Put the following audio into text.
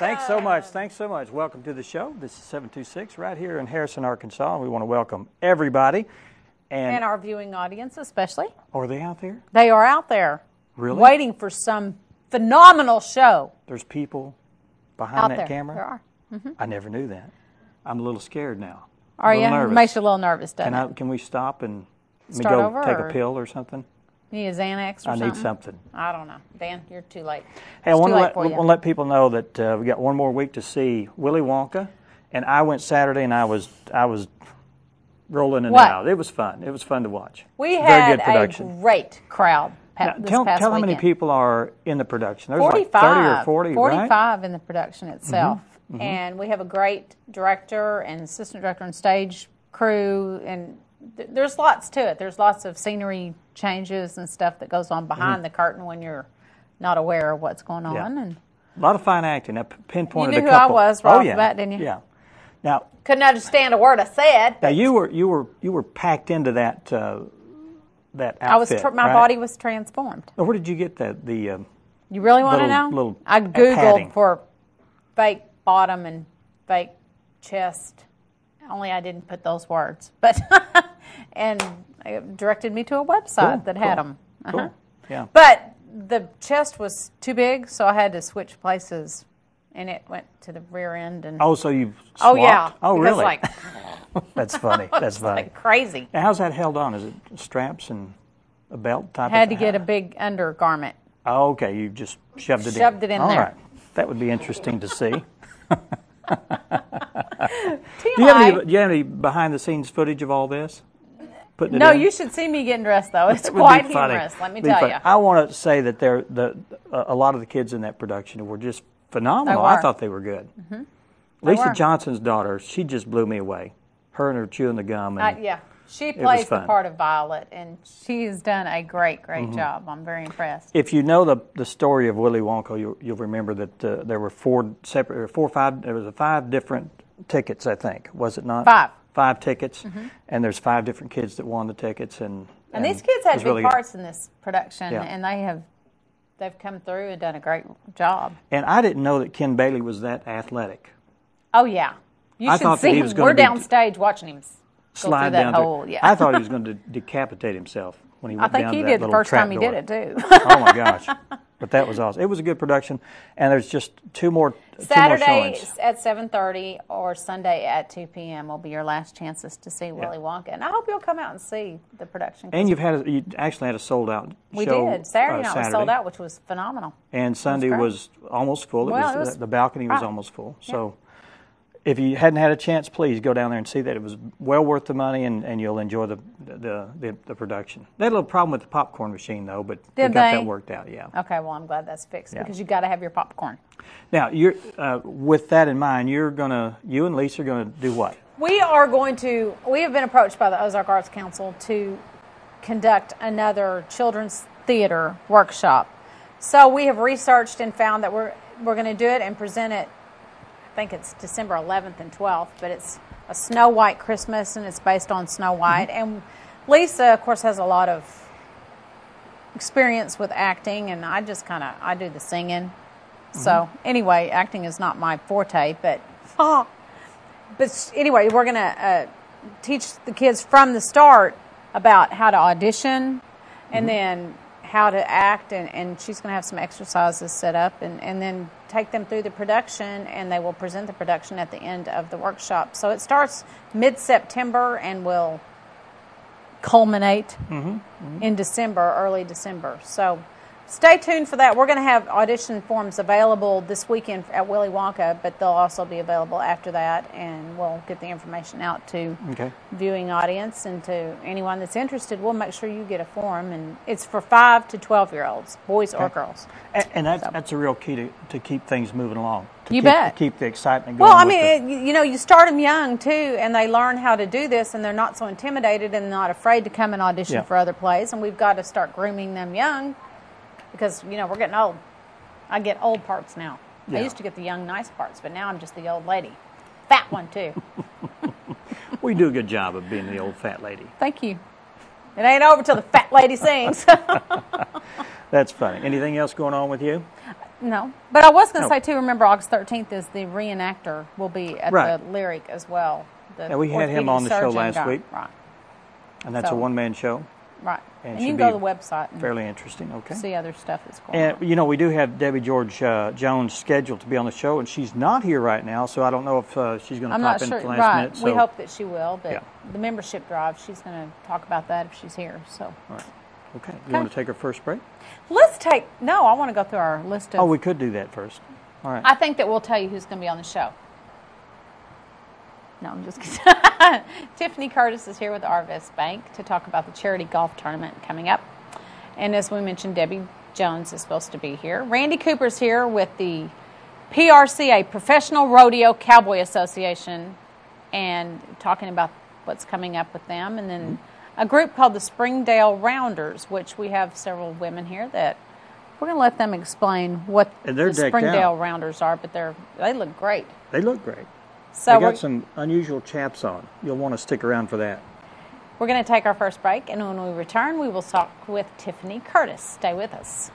Thanks so much. Thanks so much. Welcome to the show. This is 726 right here in Harrison, Arkansas. We want to welcome everybody. And, And our viewing audience, especially. are they out there? They are out there Really? waiting for some phenomenal show There's people behind out that there. camera? There are. Mm-hmm. I never knew that. I'm a little scared now. Are you? nervous. Makes you a little nervous, doesn't Can, it? I, can we stop and Start go over, take or- a pill or something? Need a Xanax or I something? need something. I don't know. Dan, you're too late. Hey, I want to let, for you. want to let people know that uh, we got one more week to see Willy Wonka, and I went Saturday and I was I was rolling in What? and out. It was fun. It was fun to watch. we Very had good production. a great crowd Now, tell tell how many people are in the production. There's 45, like 30 or 40, right? Mm-hmm, 45 in the production itself. And we have a great director and assistant director and stage crew, and th- there's lots to it. There's lots of scenery changes and stuff that goes on behind Mm-hmm. the curtain when you're not aware of what's going on. And A lot of fine acting. I pinpointed You knew a who I was right oh, off the yeah. bat, didn't you? Yeah. Now, couldn't understand a word I said. now you were you were you were packed into that uh, that outfit. I was tr- my right? body was transformed. Now, where did you get that? The um, You really want to know? little I googled padding. for fake bottom and fake chest. Only I didn't put those words, but and it directed me to a website Cool, that had cool, them. Uh-huh. cool. Yeah. But the chest was too big, so I had to switch places, and it went to the rear end. And Oh, so you Oh, yeah, Oh, because, really? Like, That's funny. That's funny. like crazy. Now, how's that held on? Is it straps and a belt type? Had to get a big undergarment. Oh, okay. You just shoved it in. Shoved it in All there. right. That would be interesting to see. Do you have any? Do you have any behind the scenes footage of all this? Putting no, in? you should see me getting dressed though. It's quite funny. humorous. Let me tell funny. you. I want to say that they're the a a lot of the kids in that production were just phenomenal. They I thought they were good. Lisa were. Johnson's daughter, she just blew me away. Her and her chewing the gum. And Uh, yeah, she plays the. Mm-hmm. part of Violet, and she's done a great, great job. I'm very impressed. If you know the the story of Willy Wonka, you'll, you'll remember that uh, there were four separate, four or five. There was a five different tickets, I think. Was it not? Five. Mm-hmm. Five tickets, and there's five different kids that won the tickets, and And these kids had big really parts in this production, Yeah. and they have they've come through and done a great job. And I didn't know that Ken Bailey was that athletic. Oh yeah, you I should thought see he him. We're downstage watching him Slide through that down. hole. Yeah, I thought he was going to decapitate himself when he went I think down he did the first time he did it too. oh my gosh! But that was awesome. It was a good production, and there's just two more. Two more Saturday at 7:30 or Sunday at 2 p.m. will be your last chances to see Willy Wonka, and I hope you'll come out and see the production. And you've had a, you actually had a sold out. we show, did Saturday uh, night was sold out, which was phenomenal. and Sunday great. was almost full. It Well, was, it was- the balcony was almost full. So, if you hadn't had a chance, please go down there and see that. It was well worth the money, and, and you'll enjoy the the, the the production. They had a little problem with the popcorn machine though, but we got they? that worked out. Yeah. Okay, well I'm glad that's fixed Yeah. because you got to have your popcorn. Now, you're uh, with that in mind, you're gonna you and Lisa are gonna do what? We are going to. We have been approached by the Ozark Arts Council to conduct another children's theater workshop. So we have researched and found that we're we're going to do it and present it. I think it's December 11th and 12th, but it's a Snow White Christmas and it's based on Snow mm-hmm. White. And Lisa, of course, has a lot of experience with acting, and I just kind of I do the singing. Mm-hmm. So anyway, acting is not my forte, but but anyway, we're going to uh, teach the kids from the start about how to audition and mm-hmm. then how to act. And, and she's going to have some exercises set up and, and then take them through the production. And they will present the production at the end of the workshop. So it starts mid September and will culminate mm-hmm. Mm-hmm. in December, early December. So stay tuned for that. We're going to have audition forms available this weekend at Willy Wonka, but they'll also be available after that, and we'll get the information out to Okay. viewing audience and to anyone that's interested. We'll make sure you get a form, and it's for five to twelve year olds, boys or girls. And, and that's that's a real key to, to keep things moving along. To You keep, bet. To keep the excitement going. Well, I mean, it, you know, you start them young too, and they learn how to do this, and they're not so intimidated and not afraid to come and audition Yeah. for other plays. And we've got to start grooming them young, because you know we're getting old. I get old parts now. I used to get the young, nice parts, but now I'm just the old lady, fat one too. we do a good job of being the old fat lady. Thank you. It ain't over till the fat lady sings. That's funny. Anything else going on with you? No, but I was going to No. say too. Remember, August thirteenth is the reenactor will be at Right. the Lyric as well. Yeah, we had him on the show last guy. week. Right, And that's So- a one man show. Right. And And, you can go to the website and Fairly interesting. Okay. see other stuff that's going And on. you know, we do have Debbie George uh, Jones scheduled to be on the show, and she's not here right now, so I don't know if uh, she's going to pop not in sure. the last Right. minute. So, we hope that she will, but Yeah. the membership drive, she's going to talk about that if she's here. So All right. Okay. You Okay. want to take our first break? let's take. No, I want to go through our list of. Oh, we could do that first. All right. I think that we'll tell you who's going to be on the show. No, I'm just kidding. Tiffany Curtis is here with Arvest Bank to talk about the charity golf tournament coming up. And as we mentioned, Debbie Jones is supposed to be here. Randy Cooper's here with the PRCA, Professional Rodeo Cowboy Association, and talking about what's coming up with them. And then a group called the Springdale Rounders, which we have several women here that we're going to let them explain what the Springdale out. Rounders are, but they're they look great. they look great. So we're, got some unusual chaps on. You'll want to stick around for that. we're going to take our first break, and when we return, we will talk with Tiffany Curtis. Stay with us.